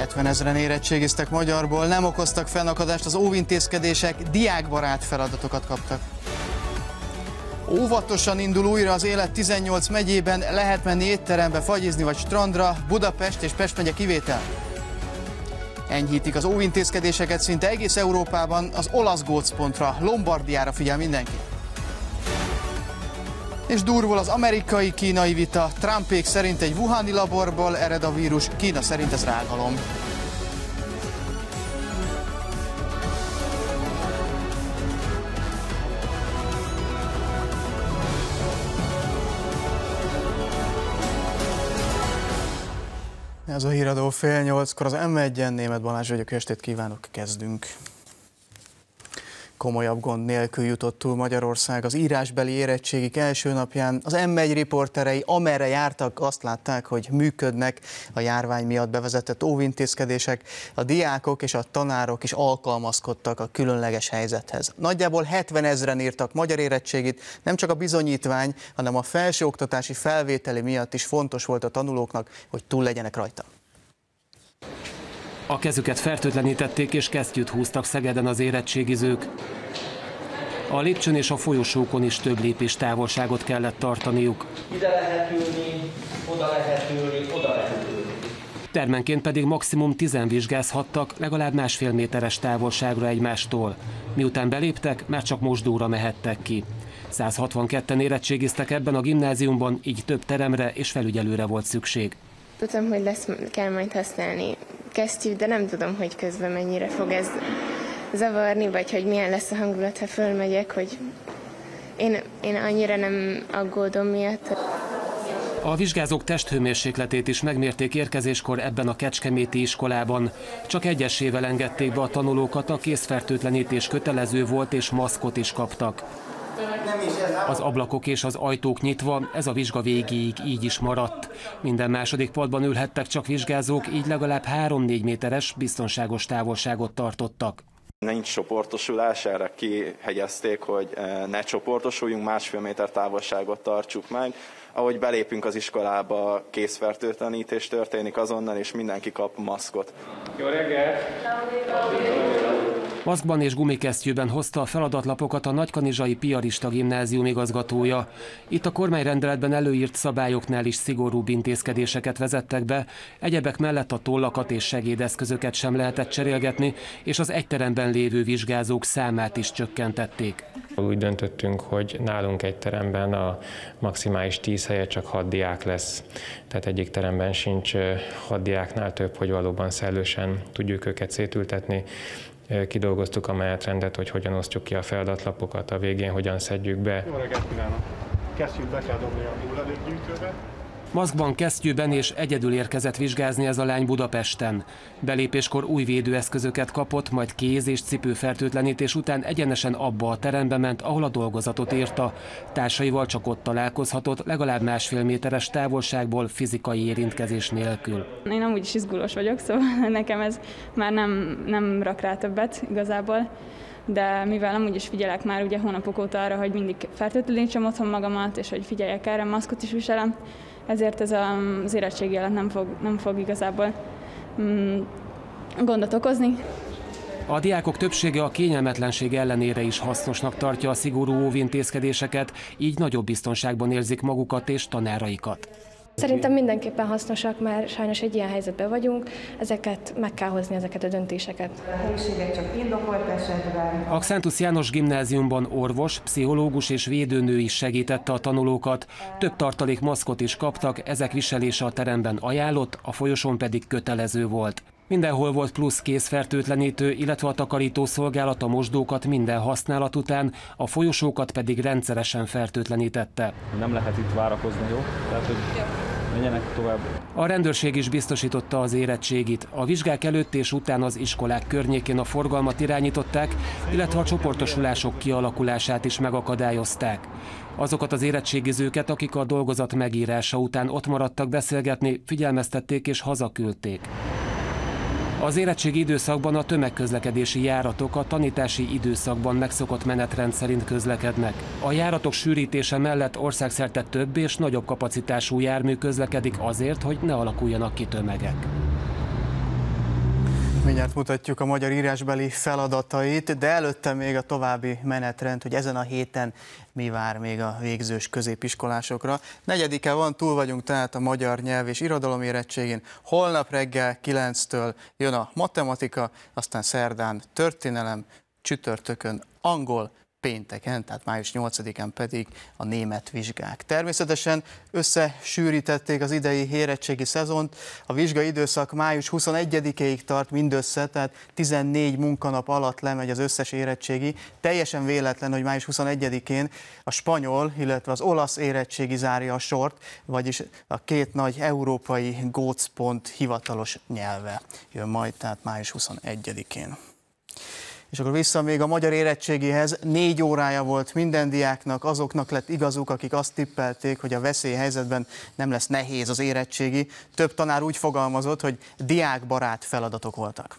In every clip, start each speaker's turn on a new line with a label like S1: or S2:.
S1: 70 ezeren érettségiztek magyarból, nem okoztak fennakadást az óvintézkedések, diákbarát feladatokat kaptak. Óvatosan indul újra az élet 18 megyében, lehet menni étterembe, fagyizni vagy strandra, Budapest és Pest megye kivétel. Enyhítik az óvintézkedéseket szinte egész Európában, az olasz gócpontra, Lombardiára figyel mindenki. És durvul az amerikai-kínai vita, Trumpék szerint egy Wuhani laborból ered a vírus, Kína szerint ez rágalom. Ez a híradó fél nyolckor, az M1-en német Balázs vagyok, estét kívánok, kezdünk komolyabb gond nélkül jutott túl Magyarország az írásbeli érettségik első napján. Az M1 riporterei amerre jártak, azt látták, hogy működnek a járvány miatt bevezetett óvintézkedések. A diákok és a tanárok is alkalmazkodtak a különleges helyzethez. Nagyjából 70 ezeren írtak magyar érettségit, nem csak a bizonyítvány, hanem a felsőoktatási felvételi miatt is fontos volt a tanulóknak, hogy túl legyenek rajta.
S2: A kezüket fertőtlenítették és kesztyűt húztak Szegeden az érettségizők. A lépcsőn és a folyosókon is több lépés távolságot kellett tartaniuk.
S3: Ide lehet ülni, oda lehet ülni, oda lehet ülni.
S2: Termenként pedig maximum tizen vizsgázhattak legalább másfél méteres távolságra egymástól. Miután beléptek, már csak mosdóra mehettek ki. 162-en érettségiztek ebben a gimnáziumban, így több teremre és felügyelőre volt szükség.
S4: Tudom, hogy lesz, kell majd használni kesztyű, de nem tudom, hogy közben mennyire fog ez zavarni, vagy hogy milyen lesz a hangulat, ha fölmegyek, hogy én, én annyira nem aggódom miatt.
S2: A vizsgázók testhőmérsékletét is megmérték érkezéskor ebben a Kecskeméti iskolában. Csak egyesével engedték be a tanulókat, a készfertőtlenítés kötelező volt és maszkot is kaptak. Az ablakok és az ajtók nyitva, ez a vizsga végéig így is maradt. Minden második padban ülhettek csak vizsgázók, így legalább 3-4 méteres biztonságos távolságot tartottak.
S5: Nincs csoportosulás, erre kihegyezték, hogy eh, ne csoportosuljunk, másfél méter távolságot tartsuk meg. Ahogy belépünk az iskolába, készfertőtlenítés történik azonnal, és mindenki kap maszkot.
S3: Jó reggelt!
S2: Maszkban és gumikesztyűben hozta a feladatlapokat a Nagykanizsai Piarista Gimnázium igazgatója. Itt a kormányrendeletben előírt szabályoknál is szigorúbb intézkedéseket vezettek be, egyebek mellett a tollakat és segédeszközöket sem lehetett cserélgetni, és az egy teremben lévő vizsgázók számát is csökkentették.
S6: Úgy döntöttünk, hogy nálunk egy teremben a maximális 10 helye csak 6 diák lesz. Tehát egyik teremben sincs 6 diáknál több, hogy valóban szellősen tudjuk őket szétültetni kidolgoztuk a menetrendet, hogy hogyan osztjuk ki a feladatlapokat, a végén hogyan szedjük be.
S7: Jó reggelt kívánok! Kezdjük be kell dobni a hulladékgyűjtőbe.
S2: Maszkban, kesztyűben és egyedül érkezett vizsgázni ez a lány Budapesten. Belépéskor új védőeszközöket kapott, majd kéz- és cipőfertőtlenítés után egyenesen abba a terembe ment, ahol a dolgozatot írta. Társaival csak ott találkozhatott, legalább másfél méteres távolságból fizikai érintkezés nélkül.
S8: Én amúgy is izgulós vagyok, szóval nekem ez már nem, nem rak rá többet igazából de mivel amúgy is figyelek már ugye hónapok óta arra, hogy mindig fertőtlenítsem otthon magamat, és hogy figyeljek erre, maszkot is viselem, ezért ez az érettségi élet nem fog, nem fog igazából mm, gondot okozni.
S2: A diákok többsége a kényelmetlenség ellenére is hasznosnak tartja a szigorú óvintézkedéseket, így nagyobb biztonságban érzik magukat és tanáraikat.
S9: Szerintem mindenképpen hasznosak, mert sajnos egy ilyen helyzetben vagyunk, ezeket meg kell hozni, ezeket a döntéseket.
S10: A helyiségek csak indokolt esetben.
S2: A Xentus János gimnáziumban orvos, pszichológus és védőnő is segítette a tanulókat. Több tartalék maszkot is kaptak, ezek viselése a teremben ajánlott, a folyosón pedig kötelező volt. Mindenhol volt plusz készfertőtlenítő, illetve a takarító szolgálat a mosdókat minden használat után, a folyosókat pedig rendszeresen fertőtlenítette.
S11: Nem lehet itt várakozni, jó? Tehát, hogy menjenek tovább.
S2: A rendőrség is biztosította az érettségit. A vizsgák előtt és után az iskolák környékén a forgalmat irányították, illetve a csoportosulások kialakulását is megakadályozták. Azokat az érettségizőket, akik a dolgozat megírása után ott maradtak beszélgetni, figyelmeztették és hazaküldték. Az érettségi időszakban a tömegközlekedési járatok a tanítási időszakban megszokott menetrend szerint közlekednek. A járatok sűrítése mellett országszerte több és nagyobb kapacitású jármű közlekedik azért, hogy ne alakuljanak ki tömegek.
S1: Mindjárt mutatjuk a magyar írásbeli feladatait, de előtte még a további menetrend, hogy ezen a héten mi vár még a végzős középiskolásokra. Negyedike van, túl vagyunk tehát a magyar nyelv és irodalom érettségén. Holnap reggel 9-től jön a matematika, aztán szerdán történelem, csütörtökön angol, pénteken, tehát május 8-án pedig a német vizsgák. Természetesen összesűrítették az idei érettségi szezont. A vizsgai időszak május 21-ig tart mindössze, tehát 14 munkanap alatt lemegy az összes érettségi. Teljesen véletlen, hogy május 21-én a spanyol, illetve az olasz érettségi zárja a sort, vagyis a két nagy európai gócpont hivatalos nyelve jön majd, tehát május 21-én. És akkor vissza még a magyar érettségéhez. Négy órája volt minden diáknak, azoknak lett igazuk, akik azt tippelték, hogy a veszélyhelyzetben nem lesz nehéz az érettségi. Több tanár úgy fogalmazott, hogy diákbarát feladatok voltak.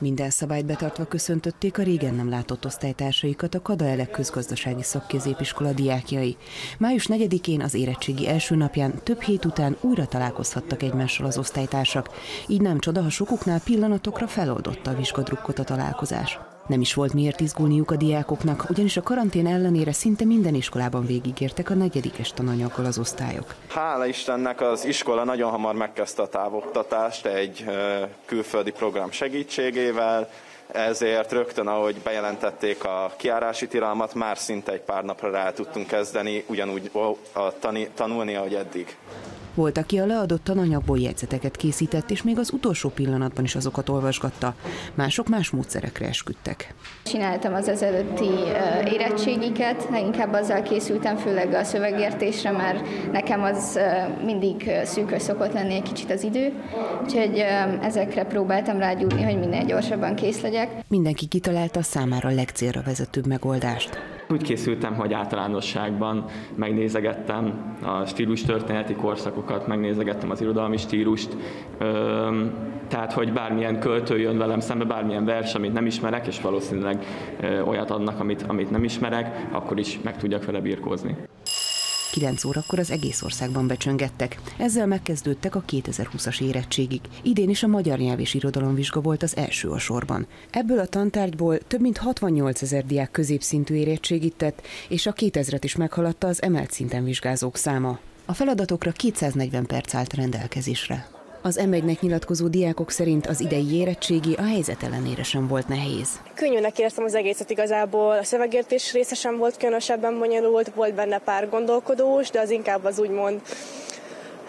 S12: Minden szabályt betartva köszöntötték a régen nem látott osztálytársaikat a Kadaelek közgazdasági szakközépiskola diákjai. Május 4-én az érettségi első napján több hét után újra találkozhattak egymással az osztálytársak, így nem csoda, ha sokuknál pillanatokra feloldotta a vizsgadrukkot a találkozás. Nem is volt miért izgulniuk a diákoknak, ugyanis a karantén ellenére szinte minden iskolában végigértek a negyedikes tananyaggal az osztályok.
S5: Hála Istennek az iskola nagyon hamar megkezdte a távoktatást egy külföldi program segítségével, ezért rögtön, ahogy bejelentették a kiárási tilalmat, már szinte egy pár napra rá tudtunk kezdeni ugyanúgy tanulni, ahogy eddig.
S12: Volt, aki a leadott tananyagból jegyzeteket készített, és még az utolsó pillanatban is azokat olvasgatta. Mások más módszerekre esküdtek.
S13: Csináltam az ezelőtti érettségiket, leginkább azzal készültem, főleg a szövegértésre, mert nekem az mindig szűkös szokott lenni egy kicsit az idő, úgyhogy ezekre próbáltam rágyúrni, hogy minél gyorsabban kész legyek.
S12: Mindenki kitalálta számára a legcélra vezetőbb megoldást.
S14: Úgy készültem, hogy általánosságban megnézegettem a stílus történeti korszakokat, megnézegettem az irodalmi stílust, tehát, hogy bármilyen költő jön velem szembe, bármilyen vers, amit nem ismerek, és valószínűleg olyat adnak, amit, amit nem ismerek, akkor is meg tudjak vele birkózni.
S12: 9 órakor az egész országban becsöngettek. Ezzel megkezdődtek a 2020-as érettségig. Idén is a magyar nyelv és irodalomvizsga volt az első a sorban. Ebből a tantárgyból több mint 68 ezer diák középszintű érettségit tett, és a 2000-et is meghaladta az emelt szinten vizsgázók száma. A feladatokra 240 perc állt rendelkezésre. Az m nyilatkozó diákok szerint az idei érettségi a helyzet ellenére sem volt nehéz.
S15: Könnyűnek éreztem az egészet igazából. A szövegértés része sem volt különösebben bonyolult, volt benne pár gondolkodós, de az inkább az úgymond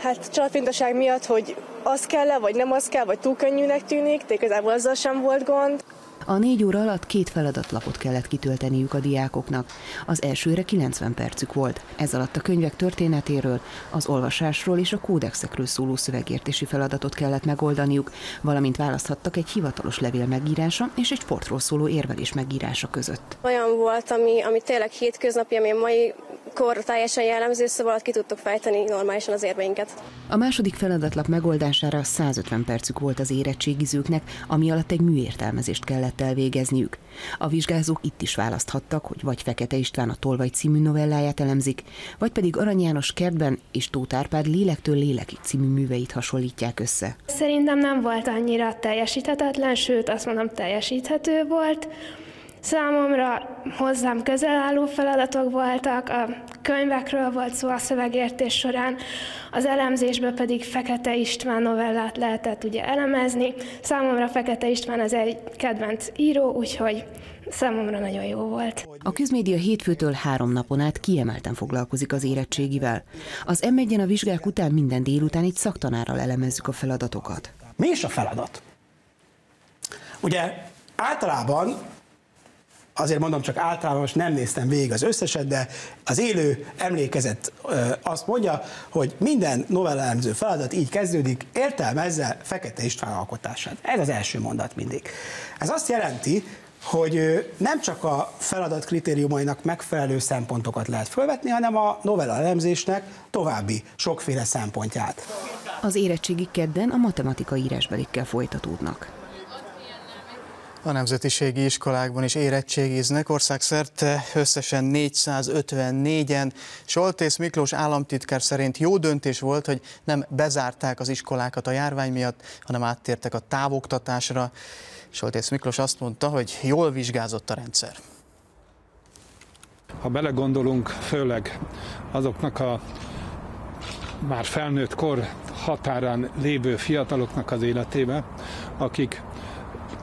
S15: Hát családpintaság miatt, hogy az kell-e, vagy nem az kell, vagy túl könnyűnek tűnik, de igazából azzal sem volt gond.
S12: A négy óra alatt két feladatlapot kellett kitölteniük a diákoknak. Az elsőre 90 percük volt. Ez alatt a könyvek történetéről, az olvasásról és a kódexekről szóló szövegértési feladatot kellett megoldaniuk, valamint választhattak egy hivatalos levél megírása és egy sportról szóló érvelés megírása között.
S15: Olyan volt, ami, ami tényleg hétköznapi, ami a mai kor teljesen jellemző, szóval ki tudtuk fejteni normálisan az érveinket.
S12: A második feladatlap megoldására 150 percük volt az érettségizőknek, ami alatt egy műértelmezést kellett elvégezniük. A vizsgázók itt is választhattak, hogy vagy Fekete István a Tolvaj című novelláját elemzik, vagy pedig Arany János kertben és Tóth Árpád Lélektől lélekig című műveit hasonlítják össze.
S16: Szerintem nem volt annyira teljesíthetetlen, sőt azt mondom teljesíthető volt. Számomra hozzám közel álló feladatok voltak, a könyvekről volt szó a szövegértés során, az elemzésbe pedig Fekete István novellát lehetett ugye elemezni. Számomra Fekete István az egy kedvenc író, úgyhogy számomra nagyon jó volt.
S12: A közmédia hétfőtől három napon át kiemelten foglalkozik az érettségivel. Az m a vizsgák után minden délután egy szaktanárral elemezzük a feladatokat.
S17: Mi is a feladat? Ugye általában azért mondom csak általában, most nem néztem végig az összeset, de az élő emlékezet azt mondja, hogy minden novellámző feladat így kezdődik, értelmezze Fekete István alkotását. Ez az első mondat mindig. Ez azt jelenti, hogy nem csak a feladat kritériumainak megfelelő szempontokat lehet felvetni, hanem a novella elemzésnek további sokféle szempontját.
S12: Az érettségi kedden a matematika írásbelikkel folytatódnak.
S1: A nemzetiségi iskolákban is érettségiznek országszerte összesen 454-en. Soltész Miklós államtitkár szerint jó döntés volt, hogy nem bezárták az iskolákat a járvány miatt, hanem áttértek a távoktatásra. Soltész Miklós azt mondta, hogy jól vizsgázott a rendszer.
S18: Ha belegondolunk, főleg azoknak a már felnőtt kor határán lévő fiataloknak az életébe, akik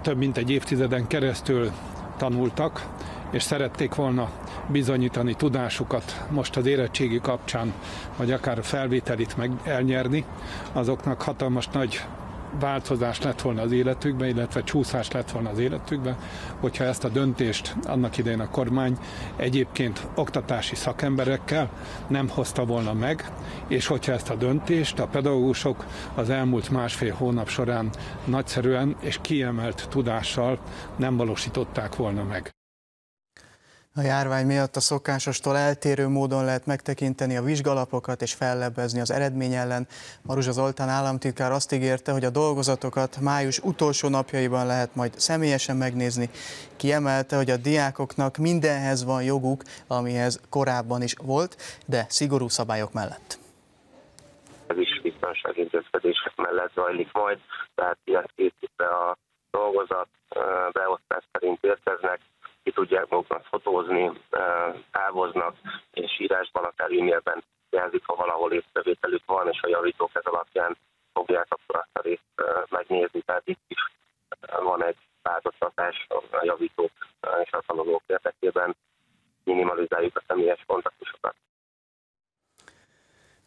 S18: több mint egy évtizeden keresztül tanultak, és szerették volna bizonyítani tudásukat most az érettségi kapcsán, vagy akár a felvételit meg elnyerni, azoknak hatalmas nagy változás lett volna az életükben, illetve csúszás lett volna az életükben, hogyha ezt a döntést annak idején a kormány egyébként oktatási szakemberekkel nem hozta volna meg, és hogyha ezt a döntést a pedagógusok az elmúlt másfél hónap során nagyszerűen és kiemelt tudással nem valósították volna meg.
S1: A járvány miatt a szokásostól eltérő módon lehet megtekinteni a vizsgalapokat és fellebbezni az eredmény ellen. Maruzsa Zoltán államtitkár azt ígérte, hogy a dolgozatokat május utolsó napjaiban lehet majd személyesen megnézni. Kiemelte, hogy a diákoknak mindenhez van joguk, amihez korábban is volt, de szigorú szabályok mellett.
S19: Ez is biztonsági intézkedések mellett zajlik majd, tehát ilyen készítve a dolgozat beosztás szerint érkeznek, ki tudják maguknak fotózni, távoznak, és írásban, akár e-mailben jelzik, ha valahol észrevételük van, és a javítók ez alapján fogják akkor azt a részt megnézni. Tehát itt is van egy változtatás a javítók és a tanulók érdekében, minimalizáljuk a személyes kontaktusokat.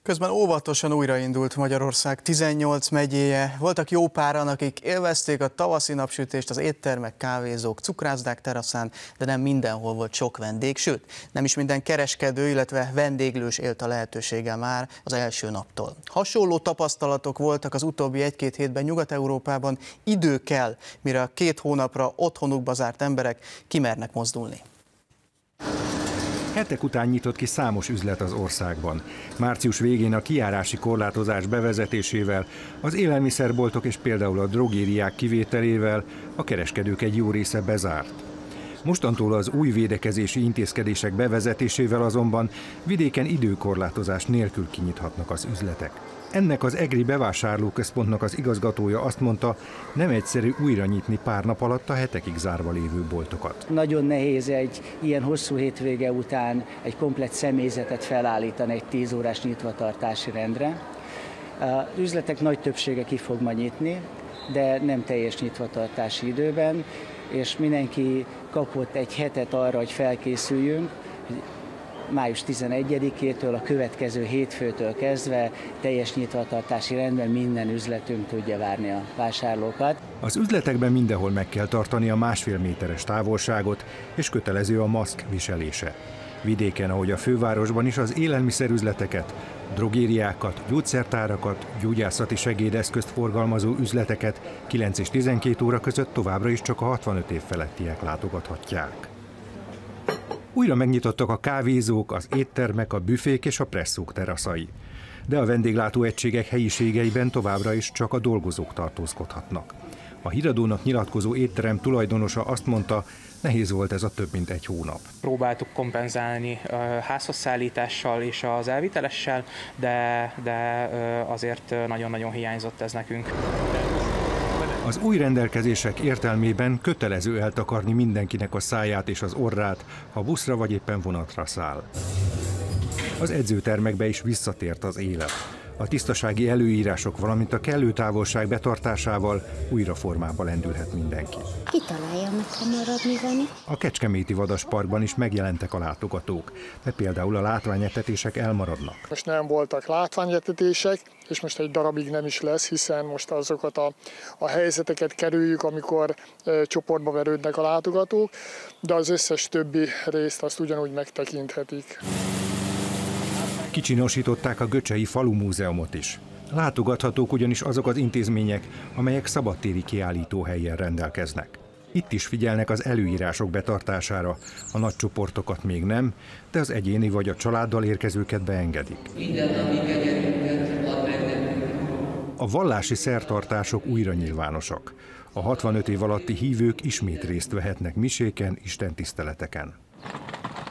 S1: Közben óvatosan újraindult Magyarország 18 megyéje. Voltak jó páran, akik élvezték a tavaszi napsütést az éttermek, kávézók, cukrászdák teraszán, de nem mindenhol volt sok vendég, sőt, nem is minden kereskedő, illetve vendéglős élt a lehetőséggel már az első naptól. Hasonló tapasztalatok voltak az utóbbi egy-két hétben Nyugat-Európában. Idő kell, mire a két hónapra otthonukba zárt emberek kimernek mozdulni.
S20: Hetek után nyitott ki számos üzlet az országban. Március végén a kiárási korlátozás bevezetésével, az élelmiszerboltok és például a drogériák kivételével a kereskedők egy jó része bezárt. Mostantól az új védekezési intézkedések bevezetésével azonban vidéken időkorlátozás nélkül kinyithatnak az üzletek. Ennek az EGRI bevásárlóközpontnak az igazgatója azt mondta, nem egyszerű újra nyitni pár nap alatt a hetekig zárva lévő boltokat.
S21: Nagyon nehéz egy ilyen hosszú hétvége után egy komplet személyzetet felállítani egy 10 órás nyitvatartási rendre. Az üzletek nagy többsége ki fog ma nyitni, de nem teljes nyitvatartási időben, és mindenki kapott egy hetet arra, hogy felkészüljünk, május 11-től a következő hétfőtől kezdve teljes nyitvatartási rendben minden üzletünk tudja várni a vásárlókat.
S20: Az üzletekben mindenhol meg kell tartani a másfél méteres távolságot, és kötelező a maszk viselése. Vidéken, ahogy a fővárosban is az élelmiszerüzleteket, drogériákat, gyógyszertárakat, gyógyászati segédeszközt forgalmazó üzleteket 9 és 12 óra között továbbra is csak a 65 év felettiek látogathatják. Újra megnyitottak a kávézók, az éttermek, a büfék és a presszók teraszai. De a vendéglátó egységek helyiségeiben továbbra is csak a dolgozók tartózkodhatnak. A híradónak nyilatkozó étterem tulajdonosa azt mondta, nehéz volt ez a több mint egy hónap.
S22: Próbáltuk kompenzálni házhoz szállítással és az elvitelessel, de, de azért nagyon-nagyon hiányzott ez nekünk.
S20: Az új rendelkezések értelmében kötelező eltakarni mindenkinek a száját és az orrát, ha buszra vagy éppen vonatra száll. Az edzőtermekbe is visszatért az élet. A tisztasági előírások, valamint a kellő távolság betartásával újra formába lendülhet mindenki.
S23: Ki találja meg maradni van?
S20: A Kecskeméti Vadasparkban is megjelentek a látogatók, de például a látványetetések elmaradnak.
S24: Most nem voltak látványetetések, és most egy darabig nem is lesz, hiszen most azokat a, a helyzeteket kerüljük, amikor e, csoportba verődnek a látogatók, de az összes többi részt azt ugyanúgy megtekinthetik.
S20: Kicsinosították a Göcsei Falu Múzeumot is. Látogathatók ugyanis azok az intézmények, amelyek szabadtéri kiállítóhelyen rendelkeznek. Itt is figyelnek az előírások betartására, a nagy csoportokat még nem, de az egyéni vagy a családdal érkezőket beengedik.
S25: Minden meg nekünk.
S20: a vallási szertartások újra nyilvánosak. A 65 év alatti hívők ismét részt vehetnek miséken, istentiszteleteken.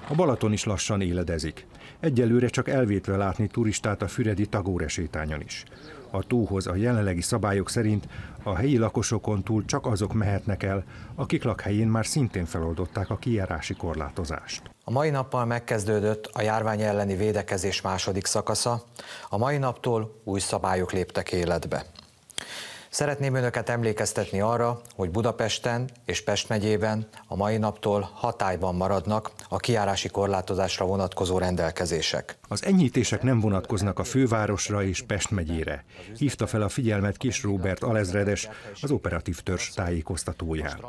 S20: A Balaton is lassan éledezik. Egyelőre csak elvétve látni turistát a Füredi Tagóre sétányon is. A tóhoz a jelenlegi szabályok szerint a helyi lakosokon túl csak azok mehetnek el, akik lakhelyén már szintén feloldották a kijárási korlátozást.
S26: A mai nappal megkezdődött a járvány elleni védekezés második szakasza. A mai naptól új szabályok léptek életbe. Szeretném önöket emlékeztetni arra, hogy Budapesten és Pest megyében a mai naptól hatályban maradnak a kiárási korlátozásra vonatkozó rendelkezések.
S20: Az enyhítések nem vonatkoznak a fővárosra és Pest megyére. Hívta fel a figyelmet Kis Róbert alezredes, az operatív törzs tájékoztatóján.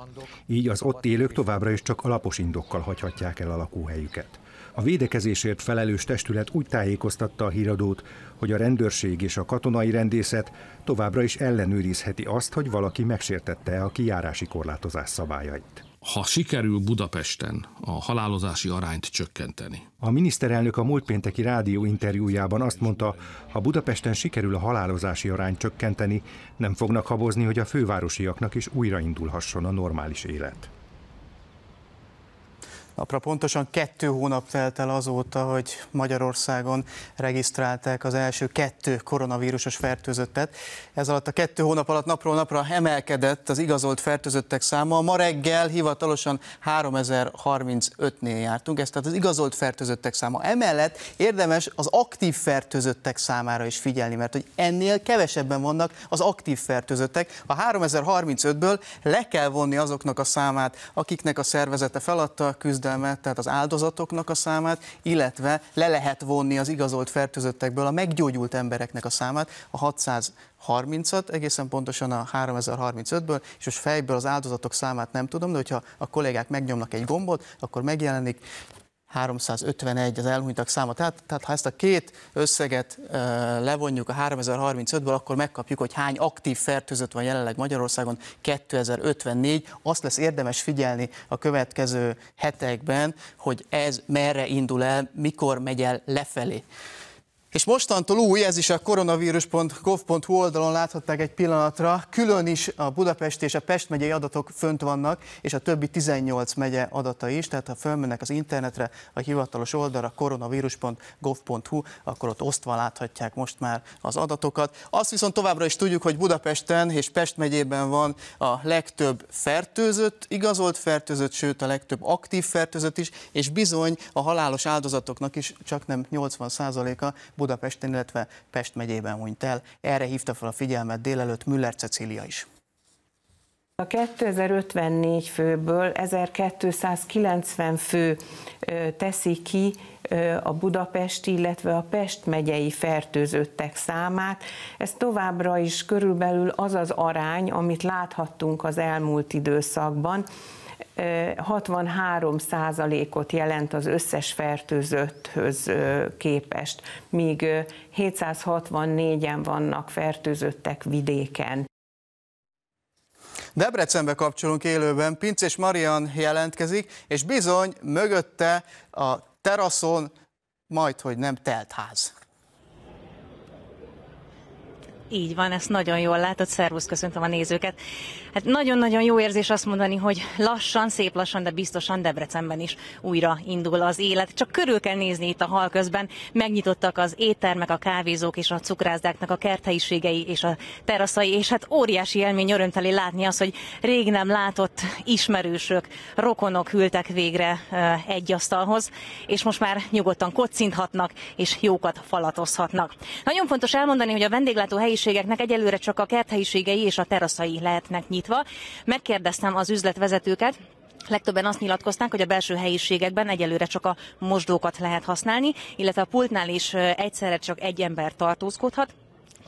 S20: Így az ott élők továbbra is csak alapos indokkal hagyhatják el a lakóhelyüket. A védekezésért felelős testület úgy tájékoztatta a híradót, hogy a rendőrség és a katonai rendészet továbbra is ellenőrizheti azt, hogy valaki megsértette a kijárási korlátozás szabályait.
S27: Ha sikerül Budapesten a halálozási arányt csökkenteni.
S20: A miniszterelnök a múlt pénteki rádió interjújában azt mondta, ha Budapesten sikerül a halálozási arányt csökkenteni, nem fognak habozni, hogy a fővárosiaknak is újraindulhasson a normális élet.
S1: Napra pontosan kettő hónap telt el azóta, hogy Magyarországon regisztrálták az első kettő koronavírusos fertőzöttet. Ez alatt a kettő hónap alatt napról napra emelkedett az igazolt fertőzöttek száma. Ma reggel hivatalosan 3035-nél jártunk, ez tehát az igazolt fertőzöttek száma. Emellett érdemes az aktív fertőzöttek számára is figyelni, mert hogy ennél kevesebben vannak az aktív fertőzöttek. A 3035-ből le kell vonni azoknak a számát, akiknek a szervezete feladta a küzdelmet, küzdelmet, tehát az áldozatoknak a számát, illetve le lehet vonni az igazolt fertőzöttekből a meggyógyult embereknek a számát, a 630-at, egészen pontosan a 3035-ből, és most fejből az áldozatok számát nem tudom, de hogyha a kollégák megnyomnak egy gombot, akkor megjelenik 351 az elhunytak száma. Tehát, tehát ha ezt a két összeget e, levonjuk a 3035-ből, akkor megkapjuk, hogy hány aktív fertőzött van jelenleg Magyarországon 2054. Azt lesz érdemes figyelni a következő hetekben, hogy ez merre indul el, mikor megy el lefelé. És mostantól új, ez is a koronavírus.gov.hu oldalon láthatták egy pillanatra, külön is a Budapest és a Pest megyei adatok fönt vannak, és a többi 18 megye adata is, tehát ha fölmennek az internetre, a hivatalos oldalra koronavírus.gov.hu, akkor ott osztva láthatják most már az adatokat. Azt viszont továbbra is tudjuk, hogy Budapesten és Pest megyében van a legtöbb fertőzött, igazolt fertőzött, sőt a legtöbb aktív fertőzött is, és bizony a halálos áldozatoknak is csak nem 80%-a Budapesten, illetve Pest megyében hunyt el. Erre hívta fel a figyelmet délelőtt Müller Cecília is.
S28: A 2054 főből 1290 fő teszi ki a budapesti, illetve a Pest megyei fertőzöttek számát. Ez továbbra is körülbelül az az arány, amit láthattunk az elmúlt időszakban. 63 százalékot jelent az összes fertőzötthöz képest, míg 764-en vannak fertőzöttek vidéken.
S1: Debrecenbe kapcsolunk élőben, Pinces Marian jelentkezik, és bizony mögötte a teraszon majd, hogy nem telt ház.
S29: Így van, ezt nagyon jól látod, szervusz, köszöntöm a nézőket. Hát nagyon-nagyon jó érzés azt mondani, hogy lassan, szép lassan, de biztosan Debrecenben is újra indul az élet. Csak körül kell nézni itt a hal közben. Megnyitottak az éttermek, a kávézók és a cukrászdáknak a kerthelyiségei és a teraszai, és hát óriási élmény örömteli látni azt, hogy rég nem látott ismerősök, rokonok ültek végre egy asztalhoz, és most már nyugodtan kocinthatnak, és jókat falatozhatnak. Nagyon fontos elmondani, hogy a vendéglátó helyiségeknek egyelőre csak a kerthelyiségei és a teraszai lehetnek nyitva nyitva. Megkérdeztem az üzletvezetőket, Legtöbben azt nyilatkozták, hogy a belső helyiségekben egyelőre csak a mosdókat lehet használni, illetve a pultnál is egyszerre csak egy ember tartózkodhat.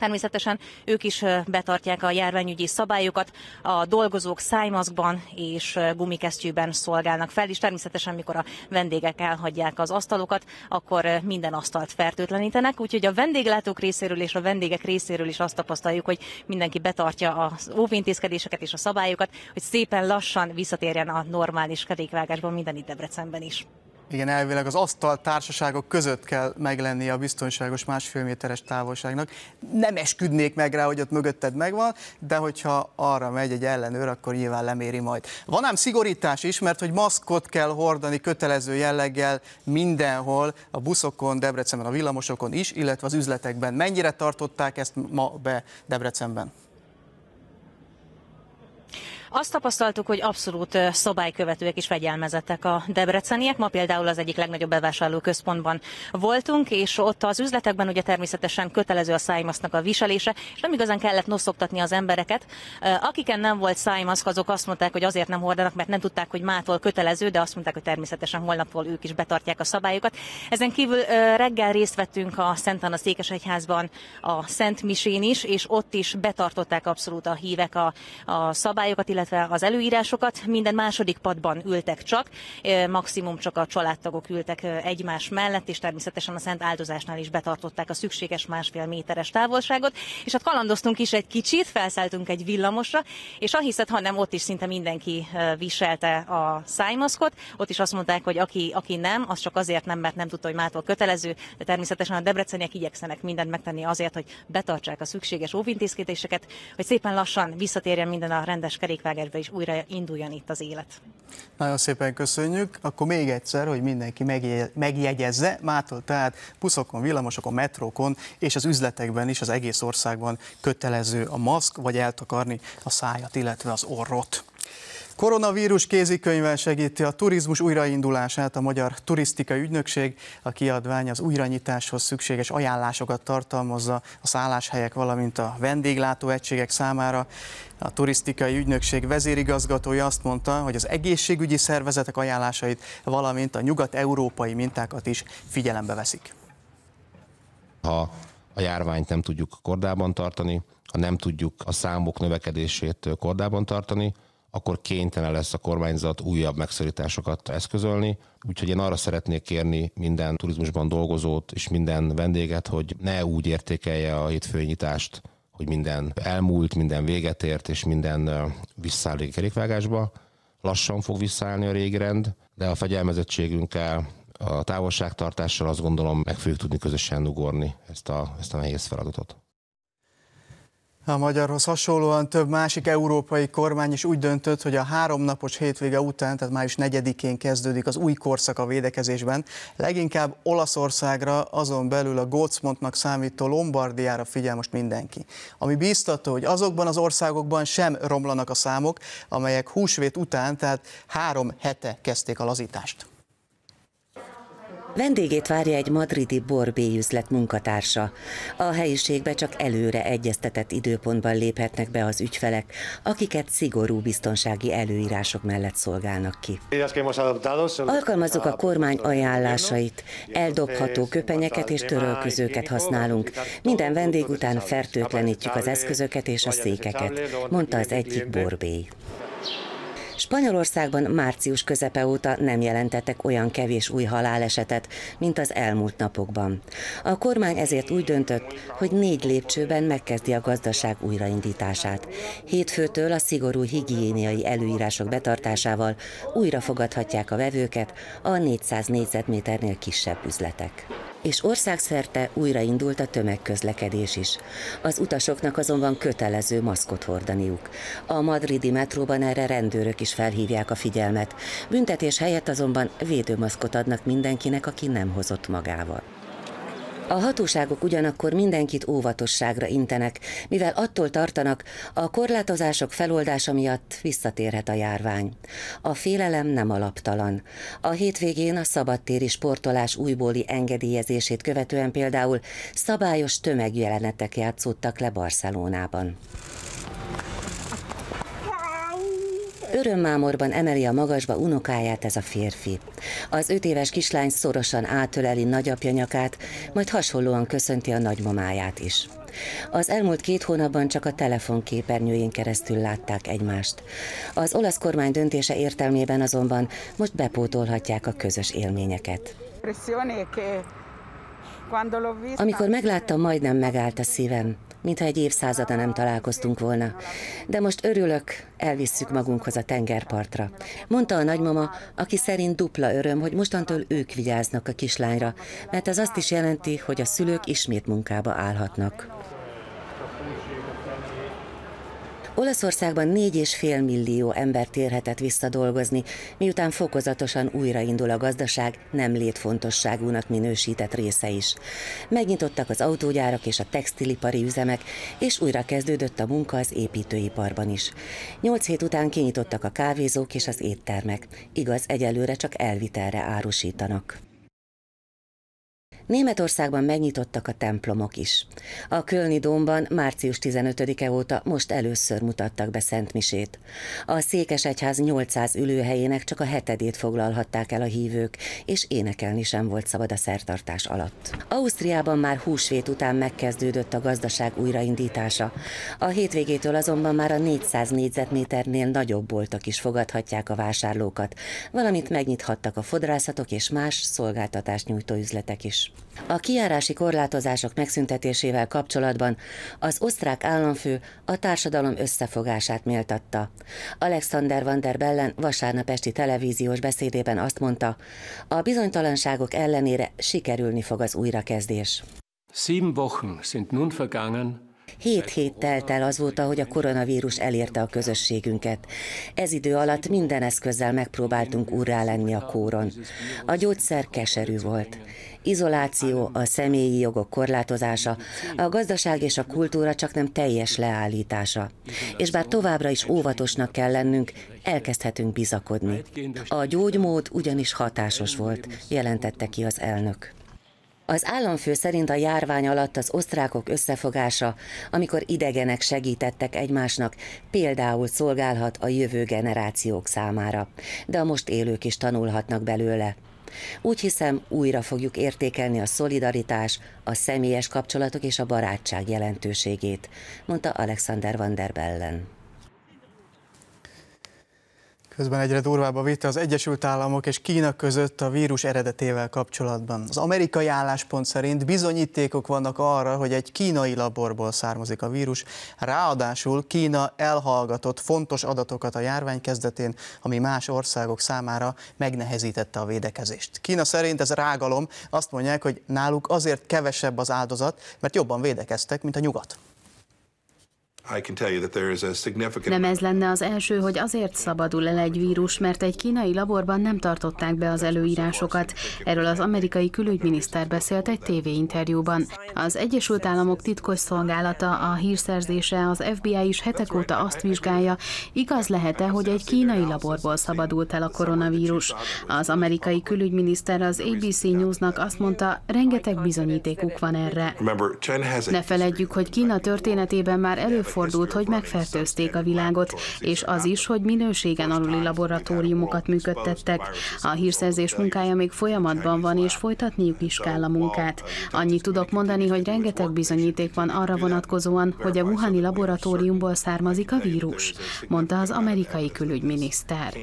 S29: Természetesen ők is betartják a járványügyi szabályokat, a dolgozók szájmaszkban és gumikesztyűben szolgálnak fel, és természetesen, mikor a vendégek elhagyják az asztalokat, akkor minden asztalt fertőtlenítenek, úgyhogy a vendéglátók részéről és a vendégek részéről is azt tapasztaljuk, hogy mindenki betartja az óvintézkedéseket és a szabályokat, hogy szépen lassan visszatérjen a normális kerékvágásban minden itt Debrecenben is.
S1: Igen, elvileg az asztal társaságok között kell meglennie a biztonságos másfél méteres távolságnak. Nem esküdnék meg rá, hogy ott mögötted megvan, de hogyha arra megy egy ellenőr, akkor nyilván leméri majd. Van ám szigorítás is, mert hogy maszkot kell hordani kötelező jelleggel mindenhol, a buszokon, Debrecenben, a villamosokon is, illetve az üzletekben. Mennyire tartották ezt ma be Debrecenben?
S29: Azt tapasztaltuk, hogy abszolút szabálykövetőek és fegyelmezettek a debreceniek. Ma például az egyik legnagyobb bevásárló központban voltunk, és ott az üzletekben ugye természetesen kötelező a szájmasznak a viselése, és nem igazán kellett noszoktatni az embereket. Akiken nem volt szájmaszk, azok azt mondták, hogy azért nem hordanak, mert nem tudták, hogy mától kötelező, de azt mondták, hogy természetesen holnaptól ők is betartják a szabályokat. Ezen kívül reggel részt vettünk a Szent Anna Székesegyházban a Szent Misén is, és ott is betartották abszolút a hívek a, a szabályokat, illetve illetve az előírásokat. Minden második padban ültek csak, maximum csak a családtagok ültek egymás mellett, és természetesen a szent áldozásnál is betartották a szükséges másfél méteres távolságot. És hát kalandoztunk is egy kicsit, felszálltunk egy villamosra, és ahiszed, hanem ott is szinte mindenki viselte a szájmaszkot. Ott is azt mondták, hogy aki, aki nem, az csak azért nem, mert nem tudta, hogy mától kötelező, de természetesen a debreceniek igyekszenek mindent megtenni azért, hogy betartsák a szükséges óvintézkedéseket, hogy szépen lassan visszatérjen minden a rendes kerékvágás vágásba is újra induljon itt az élet.
S1: Nagyon szépen köszönjük. Akkor még egyszer, hogy mindenki megjegyezze, mától tehát buszokon, villamosokon, metrókon és az üzletekben is az egész országban kötelező a maszk, vagy eltakarni a szájat, illetve az orrot. Koronavírus kézikönyvvel segíti a turizmus újraindulását a Magyar Turisztikai Ügynökség. A kiadvány az újranyitáshoz szükséges ajánlásokat tartalmazza a szálláshelyek, valamint a vendéglátó egységek számára. A turisztikai ügynökség vezérigazgatója azt mondta, hogy az egészségügyi szervezetek ajánlásait, valamint a nyugat-európai mintákat is figyelembe veszik.
S30: Ha a járványt nem tudjuk kordában tartani, ha nem tudjuk a számok növekedését kordában tartani, akkor kénytelen lesz a kormányzat újabb megszorításokat eszközölni. Úgyhogy én arra szeretnék kérni minden turizmusban dolgozót és minden vendéget, hogy ne úgy értékelje a hétfői nyitást, hogy minden elmúlt, minden véget ért, és minden visszáll a kerékvágásba. Lassan fog visszaállni a régi rend, de a fegyelmezettségünkkel, a távolságtartással azt gondolom meg fogjuk tudni közösen ugorni ezt a, ezt a nehéz feladatot.
S1: A magyarhoz hasonlóan több másik európai kormány is úgy döntött, hogy a háromnapos hétvége után, tehát május 4-én kezdődik az új korszak a védekezésben. Leginkább Olaszországra, azon belül a Gócmontnak számító Lombardiára figyel most mindenki. Ami bíztató, hogy azokban az országokban sem romlanak a számok, amelyek húsvét után, tehát három hete kezdték a lazítást.
S31: Vendégét várja egy madridi borbély üzlet munkatársa. A helyiségbe csak előre egyeztetett időpontban léphetnek be az ügyfelek, akiket szigorú biztonsági előírások mellett szolgálnak ki. Alkalmazzuk a kormány ajánlásait, eldobható köpenyeket és törölközőket használunk. Minden vendég után fertőtlenítjük az eszközöket és a székeket, mondta az egyik borbély. Spanyolországban március közepe óta nem jelentettek olyan kevés új halálesetet, mint az elmúlt napokban. A kormány ezért úgy döntött, hogy négy lépcsőben megkezdi a gazdaság újraindítását. Hétfőtől a szigorú higiéniai előírások betartásával újra fogadhatják a vevőket a 400 négyzetméternél kisebb üzletek és országszerte újraindult a tömegközlekedés is. Az utasoknak azonban kötelező maszkot hordaniuk. A madridi metróban erre rendőrök is felhívják a figyelmet. Büntetés helyett azonban védőmaszkot adnak mindenkinek, aki nem hozott magával. A hatóságok ugyanakkor mindenkit óvatosságra intenek, mivel attól tartanak, a korlátozások feloldása miatt visszatérhet a járvány. A félelem nem alaptalan. A hétvégén a szabadtéri sportolás újbóli engedélyezését követően például szabályos tömegjelenetek játszódtak le Barcelonában. Örömmámorban emeli a magasba unokáját ez a férfi. Az öt éves kislány szorosan átöleli nagyapja nyakát, majd hasonlóan köszönti a nagymamáját is. Az elmúlt két hónapban csak a telefonképernyőjén keresztül látták egymást. Az olasz kormány döntése értelmében azonban most bepótolhatják a közös élményeket. Amikor megláttam, majdnem megállt a szívem. Mintha egy évszázada nem találkoztunk volna. De most örülök, elvisszük magunkhoz a tengerpartra. Mondta a nagymama, aki szerint dupla öröm, hogy mostantól ők vigyáznak a kislányra, mert ez azt is jelenti, hogy a szülők ismét munkába állhatnak. Olaszországban 4,5 millió ember térhetett vissza dolgozni, miután fokozatosan újraindul a gazdaság nem létfontosságúnak minősített része is. Megnyitottak az autógyárak és a textilipari üzemek, és újra kezdődött a munka az építőiparban is. Nyolc hét után kinyitottak a kávézók és az éttermek. Igaz, egyelőre csak elvitelre árusítanak. Németországban megnyitottak a templomok is. A Kölni Dómban március 15-e óta most először mutattak be Szentmisét. A Székesegyház 800 ülőhelyének csak a hetedét foglalhatták el a hívők, és énekelni sem volt szabad a szertartás alatt. Ausztriában már húsvét után megkezdődött a gazdaság újraindítása. A hétvégétől azonban már a 400 négyzetméternél nagyobb boltok is fogadhatják a vásárlókat, valamint megnyithattak a fodrászatok és más szolgáltatást nyújtó üzletek is. A kiárási korlátozások megszüntetésével kapcsolatban az osztrák államfő a társadalom összefogását méltatta. Alexander van der Bellen vasárnap esti televíziós beszédében azt mondta, a bizonytalanságok ellenére sikerülni fog az újrakezdés.
S32: Sieben Wochen sind nun vergangen,
S31: Hét hét telt el azóta, hogy a koronavírus elérte a közösségünket. Ez idő alatt minden eszközzel megpróbáltunk úrrá lenni a kóron. A gyógyszer keserű volt. Izoláció, a személyi jogok korlátozása, a gazdaság és a kultúra csak nem teljes leállítása. És bár továbbra is óvatosnak kell lennünk, elkezdhetünk bizakodni. A gyógymód ugyanis hatásos volt, jelentette ki az elnök. Az államfő szerint a járvány alatt az osztrákok összefogása, amikor idegenek segítettek egymásnak, például szolgálhat a jövő generációk számára, de a most élők is tanulhatnak belőle. Úgy hiszem, újra fogjuk értékelni a szolidaritás, a személyes kapcsolatok és a barátság jelentőségét, mondta Alexander van der Bellen.
S1: Közben egyre durvább a vita az Egyesült Államok és Kína között a vírus eredetével kapcsolatban. Az amerikai álláspont szerint bizonyítékok vannak arra, hogy egy kínai laborból származik a vírus. Ráadásul Kína elhallgatott fontos adatokat a járvány kezdetén, ami más országok számára megnehezítette a védekezést. Kína szerint ez rágalom, azt mondják, hogy náluk azért kevesebb az áldozat, mert jobban védekeztek, mint a nyugat.
S33: Nem ez lenne az első, hogy azért szabadul el egy vírus, mert egy kínai laborban nem tartották be az előírásokat. Erről az amerikai külügyminiszter beszélt egy tévéinterjúban. Az Egyesült Államok titkos szolgálata, a hírszerzése, az FBI is hetek óta azt vizsgálja, igaz lehet-e, hogy egy kínai laborból szabadult el a koronavírus. Az amerikai külügyminiszter az ABC Newsnak azt mondta, rengeteg bizonyítékuk van erre. Ne feledjük, hogy Kína történetében már előfordult előfordult, hogy megfertőzték a világot, és az is, hogy minőségen aluli laboratóriumokat működtettek. A hírszerzés munkája még folyamatban van, és folytatniuk is kell a munkát. Annyit tudok mondani, hogy rengeteg bizonyíték van arra vonatkozóan, hogy a Wuhani laboratóriumból származik a vírus, mondta az amerikai külügyminiszter.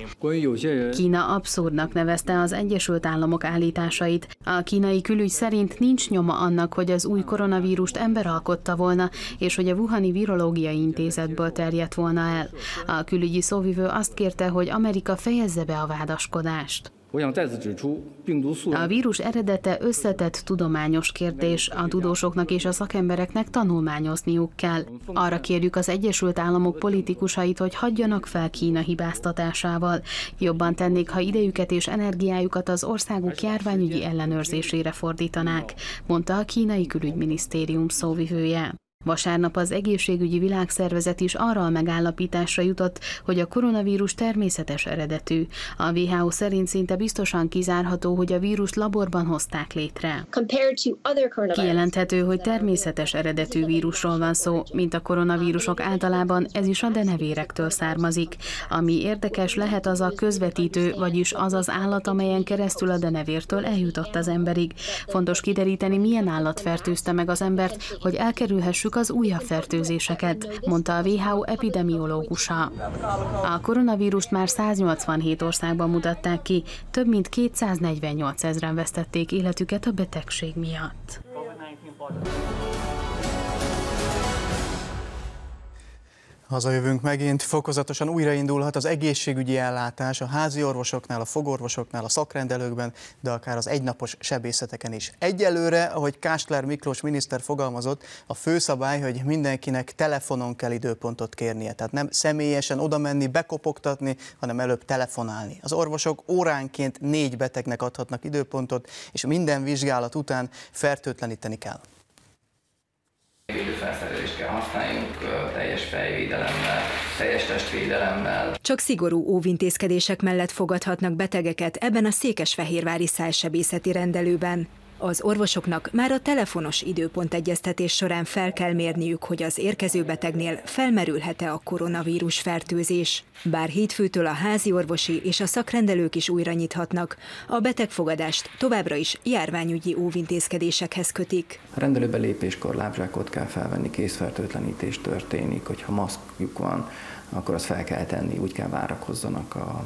S33: Kína abszurdnak nevezte az Egyesült Államok állításait. A kínai külügy szerint nincs nyoma annak, hogy az új koronavírust ember alkotta volna, és hogy a Wuhani virológiai Biológiai Intézetből terjedt volna el. A külügyi szóvivő azt kérte, hogy Amerika fejezze be a vádaskodást. A vírus eredete összetett tudományos kérdés, a tudósoknak és a szakembereknek tanulmányozniuk kell. Arra kérjük az Egyesült Államok politikusait, hogy hagyjanak fel Kína hibáztatásával. Jobban tennék, ha idejüket és energiájukat az országuk járványügyi ellenőrzésére fordítanák, mondta a kínai külügyminisztérium szóvivője. Vasárnap az egészségügyi világszervezet is arra a megállapításra jutott, hogy a koronavírus természetes eredetű. A WHO szerint szinte biztosan kizárható, hogy a vírus laborban hozták létre. Kijelenthető, hogy természetes eredetű vírusról van szó, mint a koronavírusok általában, ez is a denevérektől származik. Ami érdekes lehet az a közvetítő, vagyis az az állat, amelyen keresztül a denevértől eljutott az emberig. Fontos kideríteni, milyen állat fertőzte meg az embert, hogy elkerülhessük megelőzzük az újabb fertőzéseket, mondta a WHO epidemiológusa. A koronavírust már 187 országban mutatták ki, több mint 248 ezeren vesztették életüket a betegség miatt.
S1: Hazajövünk megint, fokozatosan újraindulhat az egészségügyi ellátás a házi orvosoknál, a fogorvosoknál, a szakrendelőkben, de akár az egynapos sebészeteken is. Egyelőre, ahogy Kásler Miklós miniszter fogalmazott, a főszabály, hogy mindenkinek telefonon kell időpontot kérnie. Tehát nem személyesen oda menni, bekopogtatni, hanem előbb telefonálni. Az orvosok óránként négy betegnek adhatnak időpontot, és minden vizsgálat után fertőtleníteni kell
S34: védőfelszerelést kell használjunk, teljes fejvédelemmel, teljes testvédelemmel.
S35: Csak szigorú óvintézkedések mellett fogadhatnak betegeket ebben a székesfehérvári szájsebészeti rendelőben. Az orvosoknak már a telefonos időpont egyeztetés során fel kell mérniük, hogy az érkező betegnél felmerülhet-e a koronavírus fertőzés. Bár hétfőtől a házi orvosi és a szakrendelők is újra nyithatnak, a betegfogadást továbbra is járványügyi óvintézkedésekhez kötik.
S34: A rendelőbe lépéskor lábzsákot kell felvenni, készfertőtlenítés történik, hogyha maszkjuk van, akkor azt fel kell tenni, úgy kell várakozzanak a,